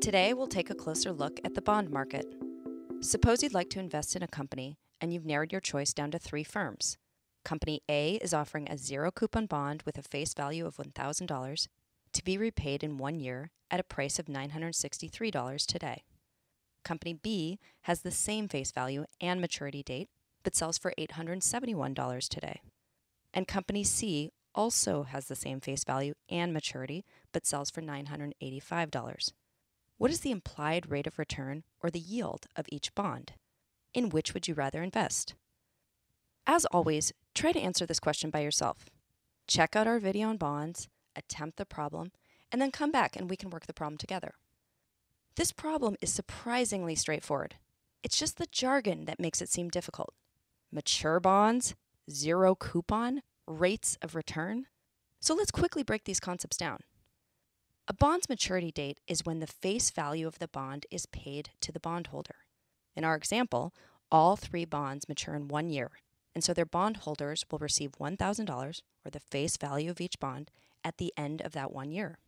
Today, we'll take a closer look at the bond market. Suppose you'd like to invest in a company and you've narrowed your choice down to three firms. Company A is offering a zero coupon bond with a face value of $1,000 to be repaid in one year at a price of $963 today. Company B has the same face value and maturity date, but sells for $871 today. And Company C also has the same face value and maturity, but sells for $985. What is the implied rate of return or the yield of each bond? In which would you rather invest? As always, try to answer this question by yourself. Check out our video on bonds, attempt the problem, and then come back and we can work the problem together. This problem is surprisingly straightforward. It's just the jargon that makes it seem difficult. Mature bonds, zero coupon, rates of return. So let's quickly break these concepts down. A bond's maturity date is when the face value of the bond is paid to the bondholder. In our example, all three bonds mature in one year, and so their bondholders will receive $1,000, or the face value of each bond, at the end of that one year.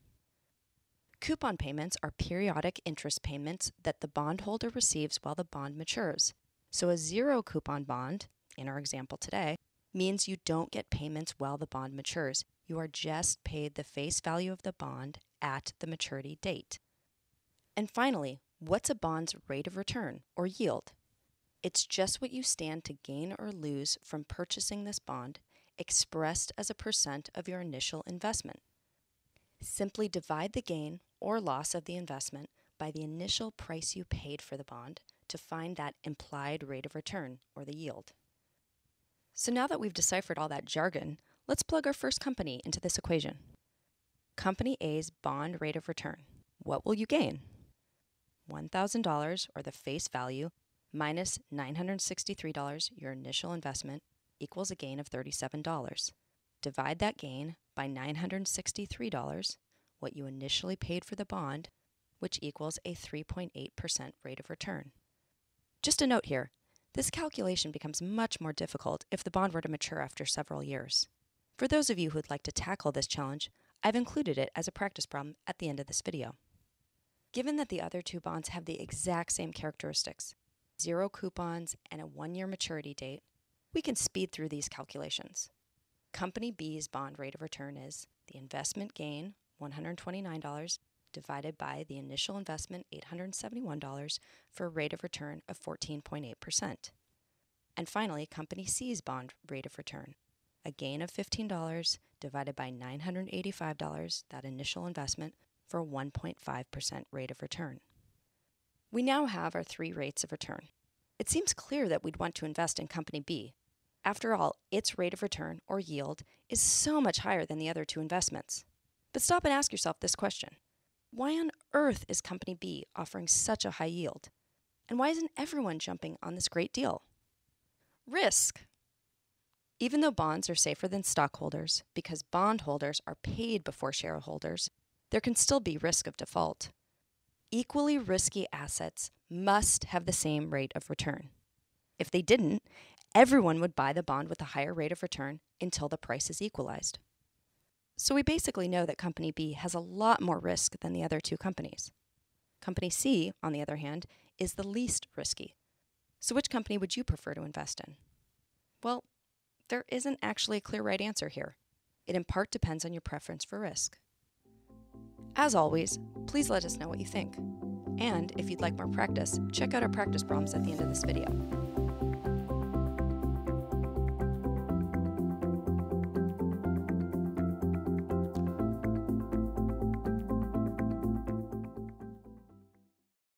Coupon payments are periodic interest payments that the bondholder receives while the bond matures. So a zero coupon bond, in our example today, means you don't get payments while the bond matures. You are just paid the face value of the bond at the maturity date. And finally, what's a bond's rate of return or yield? It's just what you stand to gain or lose from purchasing this bond, expressed as a percent of your initial investment. Simply divide the gain or loss of the investment by the initial price you paid for the bond to find that implied rate of return or the yield. So now that we've deciphered all that jargon, let's plug our first company into this equation. Company A's bond rate of return. What will you gain? $1,000 or the face value minus $963, your initial investment, equals a gain of $37. Divide that gain by $963, what you initially paid for the bond, which equals a 3.8% rate of return. Just a note here this calculation becomes much more difficult if the bond were to mature after several years. For those of you who'd like to tackle this challenge, I've included it as a practice problem at the end of this video. Given that the other two bonds have the exact same characteristics, zero coupons, and a one year maturity date, we can speed through these calculations. Company B's bond rate of return is the investment gain, $129, divided by the initial investment, $871, for a rate of return of 14.8%. And finally, Company C's bond rate of return, a gain of $15 divided by $985, that initial investment, for a 1.5% rate of return. We now have our three rates of return. It seems clear that we'd want to invest in Company B. After all, its rate of return, or yield, is so much higher than the other two investments. But stop and ask yourself this question Why on earth is Company B offering such a high yield? And why isn't everyone jumping on this great deal? Risk. Even though bonds are safer than stockholders because bondholders are paid before shareholders, there can still be risk of default. Equally risky assets must have the same rate of return. If they didn't, everyone would buy the bond with a higher rate of return until the price is equalized. So we basically know that Company B has a lot more risk than the other two companies. Company C, on the other hand, is the least risky. So which company would you prefer to invest in? Well, there isn't actually a clear right answer here. It in part depends on your preference for risk. As always, please let us know what you think. And if you'd like more practice, check out our practice problems at the end of this video.